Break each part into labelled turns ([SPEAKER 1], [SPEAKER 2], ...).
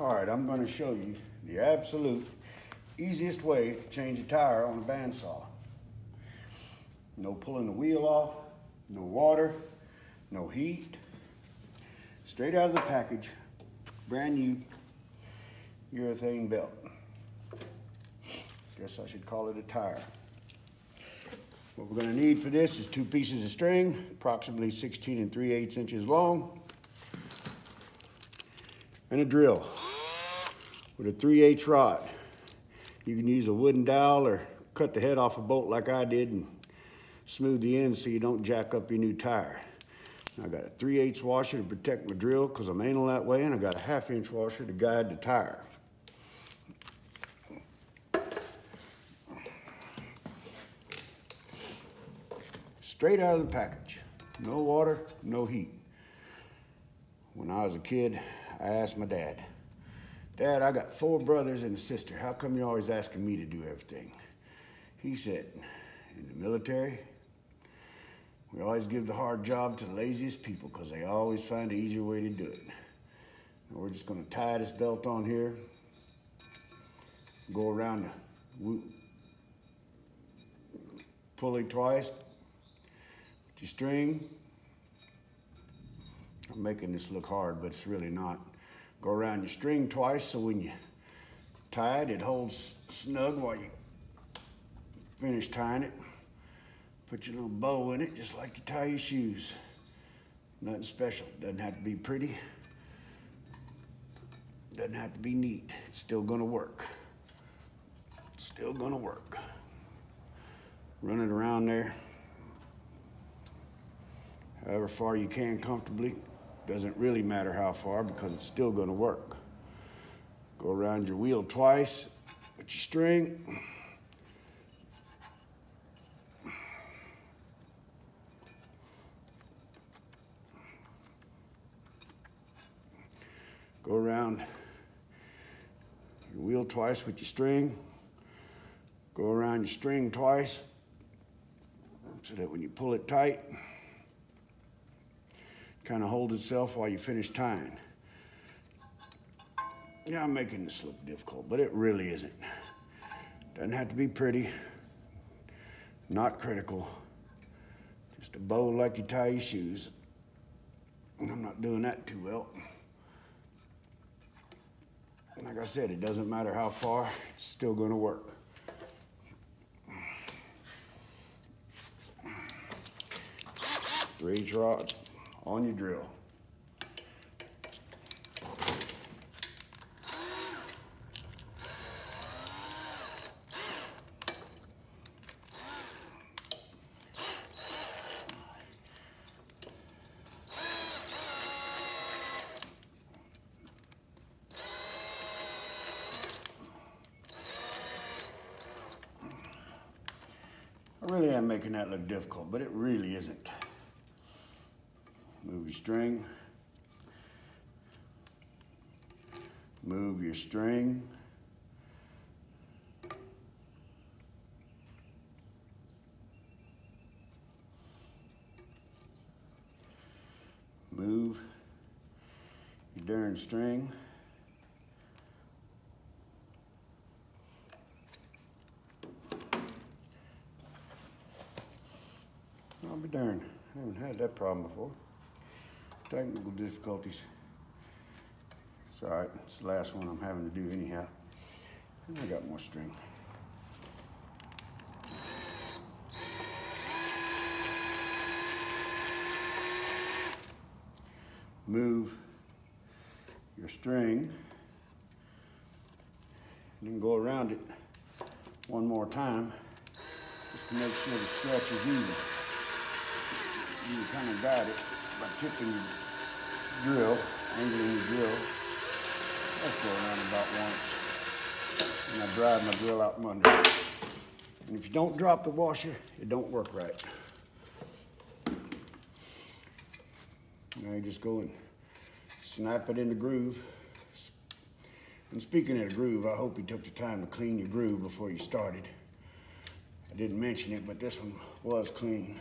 [SPEAKER 1] All right, I'm gonna show you the absolute easiest way to change a tire on a bandsaw. No pulling the wheel off, no water, no heat. Straight out of the package, brand new urethane belt. Guess I should call it a tire. What we're gonna need for this is two pieces of string, approximately 16 and 3 8 inches long, and a drill with a 3 8 rod. You can use a wooden dowel or cut the head off a bolt like I did and smooth the end so you don't jack up your new tire. I got a 3 8 washer to protect my drill because I'm anal that way, and I got a half inch washer to guide the tire. Straight out of the package. No water, no heat. When I was a kid, I asked my dad, Dad, I got four brothers and a sister. How come you're always asking me to do everything? He said, in the military, we always give the hard job to the laziest people because they always find an easier way to do it. Now we're just going to tie this belt on here, go around the pulley twice, your string. I'm making this look hard, but it's really not. Go around your string twice so when you tie it, it holds snug while you finish tying it. Put your little bow in it just like you tie your shoes. Nothing special. Doesn't have to be pretty. Doesn't have to be neat. It's still gonna work. It's still gonna work. Run it around there. However far you can comfortably. Doesn't really matter how far because it's still gonna work. Go around your wheel twice with your string. Go around your wheel twice with your string. Go around your string twice so that when you pull it tight, kind of hold itself while you finish tying. Yeah, I'm making this look difficult, but it really isn't. Doesn't have to be pretty, not critical. Just a bow like you tie your shoes. I'm not doing that too well. Like I said, it doesn't matter how far, it's still gonna work. Three rods on your drill. I really am making that look difficult, but it really isn't. Your string. Move your string. Move your darn string. I'll be darned. I haven't had that problem before technical difficulties. It's all right, it's the last one I'm having to do anyhow. And I got more string. Move your string and then go around it one more time just to make sure the stretch is even. You kind of got it tipping your drill, angling drill. Let's go around about once. And I drive my drill out from under. And if you don't drop the washer, it don't work right. Now you just go and snap it in the groove. And speaking of the groove, I hope you took the time to clean your groove before you started. I didn't mention it, but this one was clean.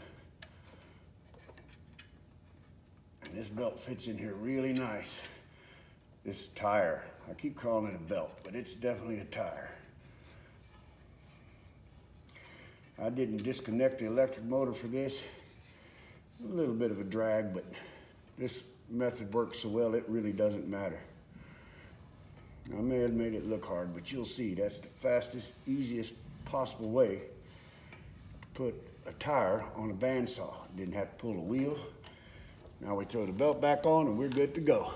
[SPEAKER 1] And this belt fits in here really nice. This tire, I keep calling it a belt, but it's definitely a tire. I didn't disconnect the electric motor for this. A little bit of a drag, but this method works so well, it really doesn't matter. I may have made it look hard, but you'll see that's the fastest, easiest possible way to put a tire on a bandsaw. Didn't have to pull a wheel. Now we throw the belt back on and we're good to go.